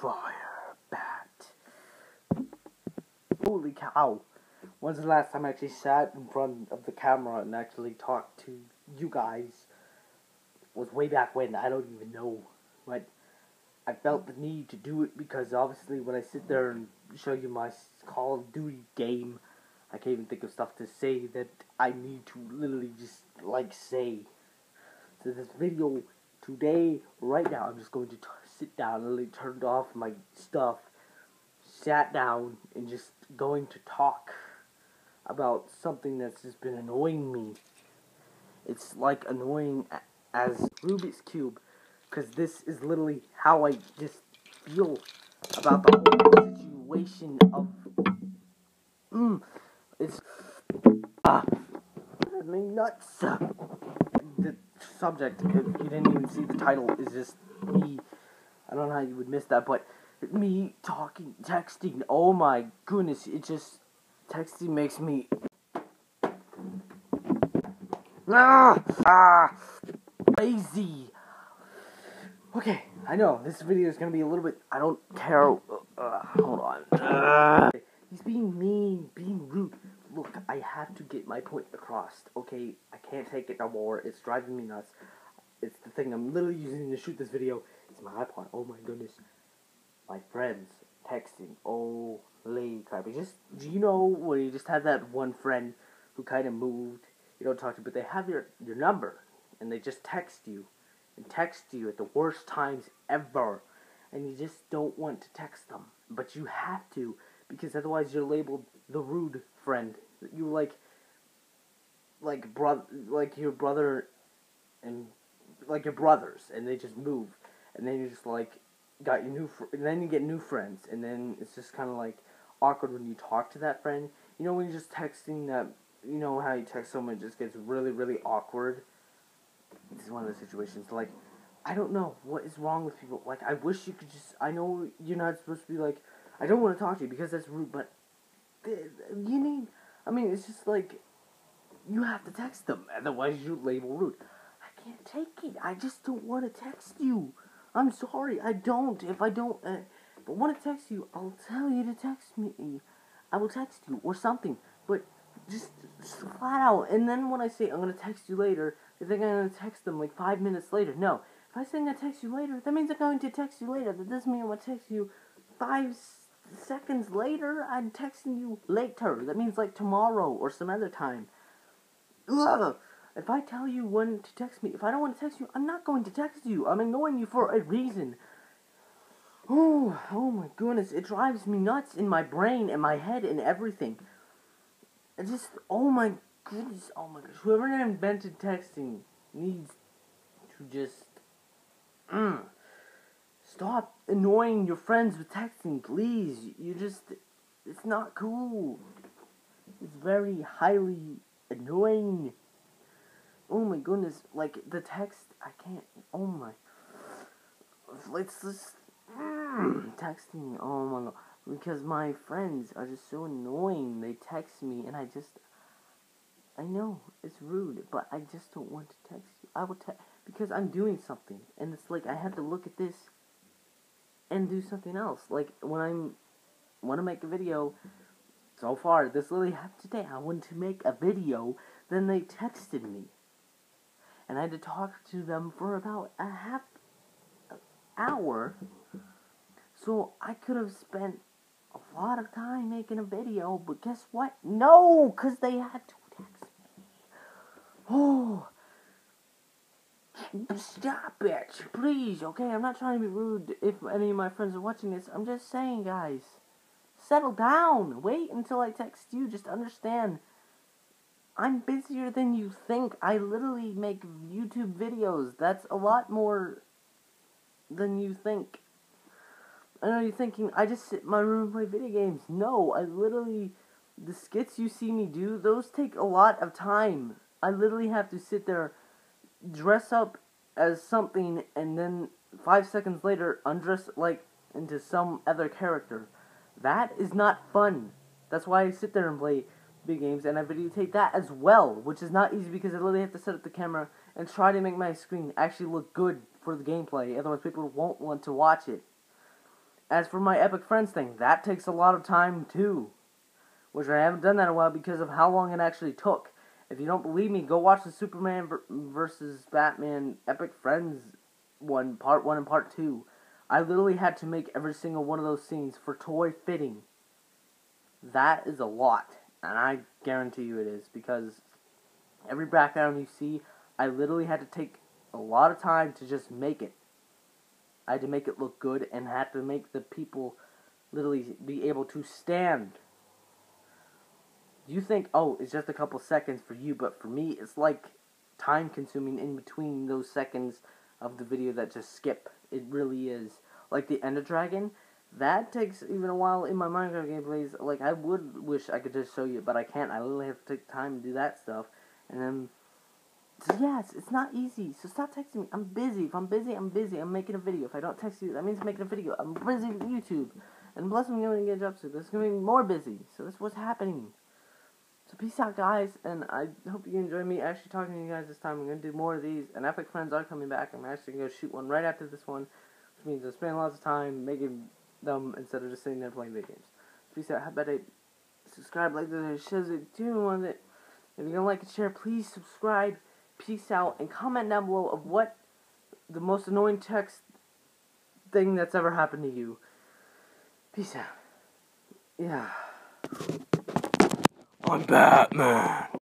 Fire Bat. Holy cow. When's the last time I actually sat in front of the camera and actually talked to you guys? Was way back when, I don't even know. But I felt the need to do it because obviously when I sit there and show you my Call of Duty game, I can't even think of stuff to say that I need to literally just like say. So this video today, right now, I'm just going to sit down, literally turned off my stuff, sat down, and just going to talk about something that's just been annoying me. It's like annoying as Rubik's Cube, because this is literally how I just feel about the whole situation of. Mm, it's. Ah. I mean, nuts. The subject, if you didn't even see the title, is just me. I don't know how you would miss that, but me talking, texting. Oh my goodness, it just. Texting makes me. Ah! Ah! Lazy! Okay, I know, this video is gonna be a little bit. I don't care. Uh, hold on. Uh, he's being mean, being rude. Look, I have to get my point across, okay? I can't take it no more. It's driving me nuts. It's the thing I'm literally using to shoot this video. It's my iPod. Oh my goodness. My friends texting. Holy crap. You just, do you know when you just have that one friend who kind of moved? You don't talk to, but they have your, your number. And they just text you. And text you at the worst times ever. And you just don't want to text them. But you have to. Because otherwise you're labeled the rude friend. You like, like brother, like your brother, and like your brothers, and they just move, and then you just like got your new, fr- and then you get new friends, and then it's just kind of like awkward when you talk to that friend. You know when you're just texting that, you know how you text someone, it just gets really, really awkward. This is one of the situations. Like, I don't know what is wrong with people. Like, I wish you could just. I know you're not supposed to be like, I don't want to talk to you because that's rude, but you need. I mean, it's just like you have to text them, otherwise you label rude. I can't take it. I just don't want to text you. I'm sorry, I don't. If I don't, uh, I want to text you, I'll tell you to text me. I will text you or something. But just, just flat out. And then when I say I'm gonna text you later, they think I'm gonna text them like five minutes later. No, if I say I'm gonna text you later, that means I'm going to text you later. That doesn't mean I'm gonna text you five seconds later. I'm texting you later. That means like tomorrow or some other time. Ugh. If I tell you when to text me, if I don't want to text you, I'm not going to text you. I'm ignoring you for a reason. Oh, oh my goodness, it drives me nuts in my brain and my head and everything. It just, oh my goodness, oh my gosh, whoever invented texting needs to just, mm, stop annoying your friends with texting, please. You just, it's not cool. It's very highly annoying. Oh my goodness, like the text, I can't. Oh my. Let's just. Mm, texting, oh my god. Because my friends are just so annoying. They text me and I just. I know, it's rude, but I just don't want to text you. I will text. Because I'm doing something. And it's like I have to look at this and do something else. Like when I'm. Want to make a video. So far, this literally happened today. I wanted to make a video, then they texted me and I had to talk to them for about a half hour. So I could have spent a lot of time making a video, but guess what? No, because they had to text me. Oh. Stop it, please. Okay, I'm not trying to be rude if any of my friends are watching this. I'm just saying, guys. Settle down. Wait until I text you. Just understand. I'm busier than you think. I literally make YouTube videos. That's a lot more than you think. I know you're thinking, I just sit in my room and play video games. No, I literally, the skits you see me do, those take a lot of time. I literally have to sit there, dress up as something, and then five seconds later, undress like into some other character. That is not fun. That's why I sit there and play video games, and I videotape that as well, which is not easy because I literally have to set up the camera and try to make my screen actually look good for the gameplay. Otherwise, people won't want to watch it. as for my Epic Friends thing, that takes a lot of time too. Which I haven't done that in a while because of how long it actually took. If you don't believe me, go watch the Superman versus Batman Epic Friends one, part one and part two. I literally had to make every single one of those scenes for toy fitting. That is a lot, and I guarantee you it is because every background you see, I literally had to take a lot of time to just make it. I had to make it look good and had to make the people literally be able to stand. You think, oh, it's just a couple seconds for you, but for me, it's like time consuming in between those seconds of the video that just skip. It really is. Like the Ender Dragon, that takes even a while in my Minecraft gameplays. Like, I would wish I could just show you, but I can't. I literally have to take time to do that stuff. And then so yeah, it's, not easy. So stop texting me. I'm busy. If I'm busy, I'm busy. I'm making a video. If I don't text you, that means I'm making a video. I'm busy with YouTube. And plus I'm going to get a job soon. This is going to be more busy. So that's what's happening. So peace out, guys. And I hope you enjoy me actually talking to you guys this time. I'm going to do more of these. And Epic Friends are coming back. I'm actually going to shoot one right after this one. Which means I'm spending lots of time making them instead of just sitting there playing video games. Peace uh, out. Have a bad day. Subscribe, like the shows it. Do one it. If you're going to like and share, please subscribe peace out, and comment down below of what the most annoying text thing that's ever happened to you. Peace out. Yeah. I'm Batman.